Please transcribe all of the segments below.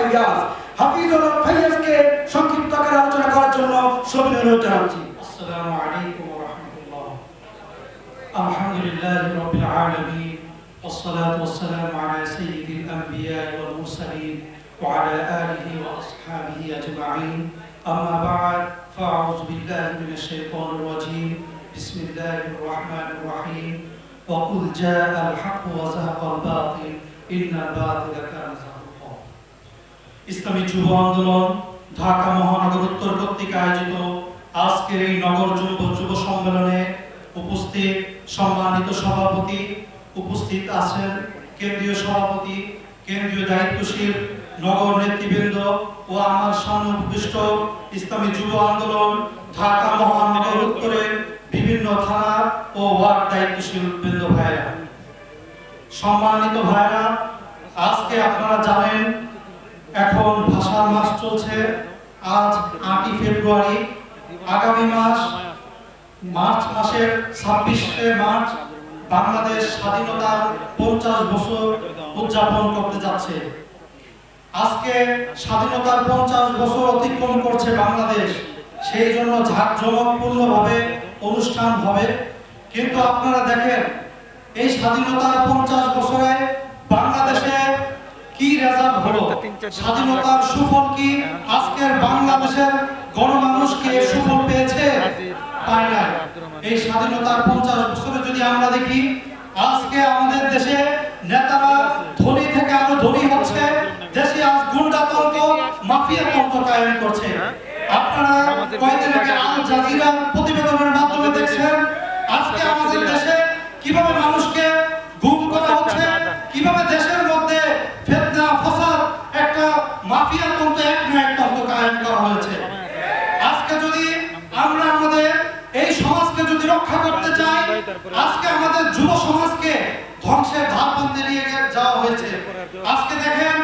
হাফিজুল হক ফাইয়াজকে সংক্ষিপ্ত আকারে আলোচনা করার জন্য সবিনয় অনুরোধ জানাচ্ছি السلام عليكم ورحمة الله الحمد لله رب العالمين والصلاة والسلام على سيد الأنبياء والمرسلين وعلى آله وأصحابه أجمعين أما بعد فأعوذ بالله من الشيطان الرجيم بسم الله الرحمن الرحيم وقل جاء الحق وزهق الباطل إن الباطل كان زهوقا ইসলামী যুব আন্দোলন ঢাকা মহানগর উত্তর কর্তৃক আয়োজিত আজকের এই নগর যুব যুব সম্মেলনে উপস্থিত সম্মানিত সভাপতি উপস্থিত আছেন কেন্দ্রীয় সভাপতি, কেন্দ্রীয় দায়িত্বশীল নগর নেতৃবৃন্দ ও আমার সামনে ইসলামী যুব আন্দোলন ঢাকা মহানগর উত্তরের বিভিন্ন থানা ও ওয়ার্ড দায়িত্বশীল বৃন্দ ভাইরা সম্মানিত ভাইরা আজকে আপনারা জানেন এখন ভাষার মাস চলছে। আজ আটই ফেব্রুয়ারি, আগামী মাস মার্চ মাসের ছাব্বিশে মার্চ বাংলাদেশ স্বাধীনতার পঞ্চাশ বছর উদযাপন করতে যাচ্ছে। আজকে স্বাধীনতার পঞ্চাশ বছর অতিক্রম করছে বাংলাদেশ। সেই জন্য ঝাঁকজমকপূর্ণভাবে অনুষ্ঠান হবে। কিন্তু আপনারা দেখেন, এই স্বাধীনতার পঞ্চাশ বছরে বাংলাদেশে কি রেজাল্ট হলো? স্বাধীনতার সুফল কি? আজকের বাংলাদেশের গণমানুষ কি সুফল পেয়েছে? পায় না? এই স্বাধীনতার পঞ্চাশ বছরে যদি আমরা দেখি আজকে আমাদের দেশে নেতারা ধনী থেকে আরও ধনী হচ্ছে। দেশে আজ গুন্ডাতন্ত্র মাফিয়া তন্ত্র কায়েম করছে। আপনারা কয়েকদিন আগে আল জাজিরা রক্ষা করতে চাই আজকে আমাদের যুব সমাজকে ধ্বংসের ধার পন্থে নিয়ে যাওয়া হয়েছে। আজকে দেখেন,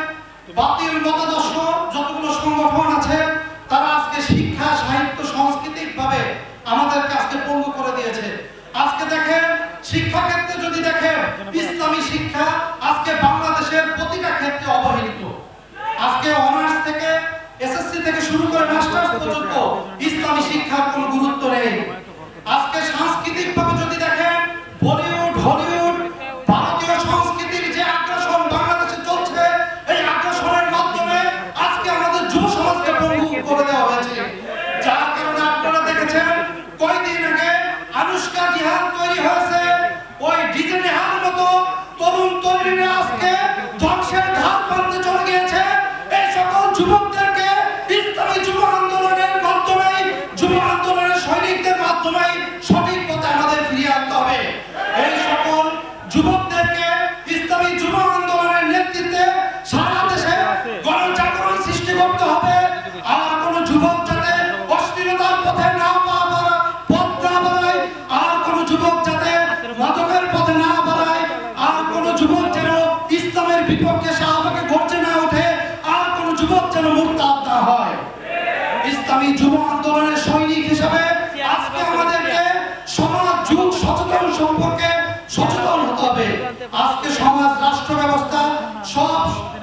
বাতিল মতাদর্শ যতগুলো সংগঠন আছে, তারা আজকে শিক্ষা, সাহিত্য, সাংস্কৃতিক ভাবে আমাদেরকে আজকে পঙ্গু করে দিয়েছে। আজকে দেখেন শিক্ষা ক্ষেত্রে যদি দেখেন, ইসলামী শিক্ষা আজকে বাংলাদেশের প্রতিটা ক্ষেত্রে অবহেলিত। আজকে অনার্স থেকে এসএসসি থেকে শুরু করে মাস্টার্স পর্যন্ত ইসলামী শিক্ষার কোনো সমাজকে পঙ্গু করে দেওয়া হয়েছে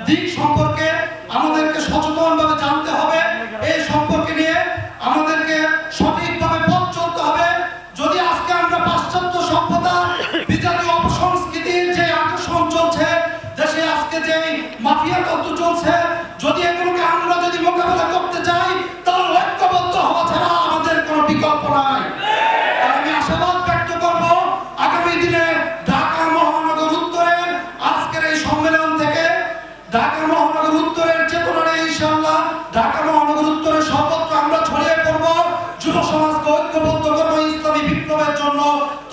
দিক সম্পর্কে আমাদেরকে জানতে হবে। এই সম্পর্কে নিয়ে আমাদেরকে সঠিকভাবে পথ চলতে হবে। যদি আজকে আমরা পাশ্চাত্য সভ্যতা, বিজাতীয় অপসংস্কৃতির যে আকর্ষণ চলছে, দেশে আজকে যে মাফিয়া তত্ত্ব চলছে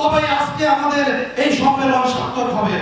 তবে আজকে আমাদের এই সম্মেলন সার্থক হবে।